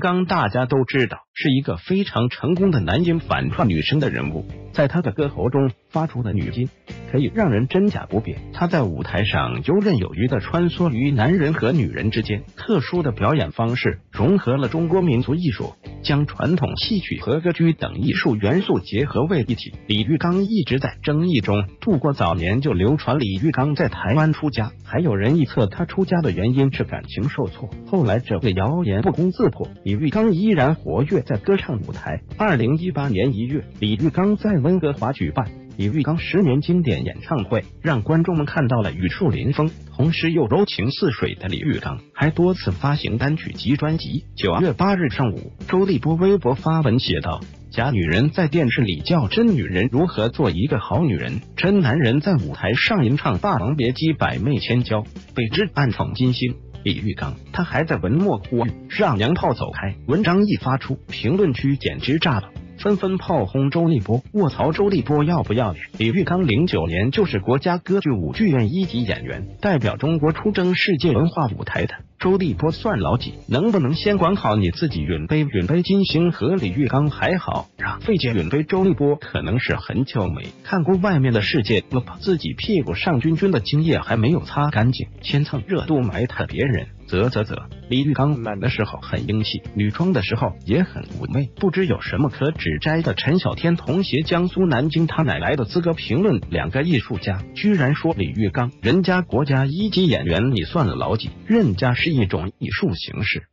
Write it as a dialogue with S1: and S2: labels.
S1: 刚大家都知道是一个非常成功的男音反串女生的人物，在他的歌喉中发出的女音可以让人真假不辨。他在舞台上游刃有余的穿梭于男人和女人之间，特殊的表演方式融合了中国民族艺术，将传统戏曲和歌剧等艺术元素结合为一体。李玉刚一直在争议中度过早年，就流传李玉刚在台湾出家，还有人臆测他出家的原因是感情受挫。后来这个谣言不攻自破，李玉刚依然活跃在歌唱舞台。二零一八年一月，李玉刚在温哥华举办李玉刚十年经典演唱会，让观众们看到了语树临风，同时又柔情似水的李玉刚，还多次发行单曲及专辑。九月八日上午，周立波微博发文写道：“假女人在电视里叫真女人如何做一个好女人，真男人在舞台上吟唱《霸王别姬》，百媚千娇，被之暗讽金星。”李玉刚，他还在文末呼吁让娘炮走开。文章一发出，评论区简直炸了，纷纷炮轰周立波。卧槽，周立波要不要脸？李玉刚零九年就是国家歌剧舞剧院一级演员，代表中国出征世界文化舞台的。周立波算老几？能不能先管好你自己？允杯允杯金星和李玉刚还好，让费姐允杯周立波可能是很久没看过外面的世界了吧？自己屁股上君君的精液还没有擦干净，先蹭热度埋汰别人。啧啧啧，李玉刚男的时候很英气，女装的时候也很妩媚，不知有什么可指摘的。陈小天同学，江苏南京，他奶来的资格评论两个艺术家？居然说李玉刚，人家国家一级演员，你算老几？人家是一种艺术形式。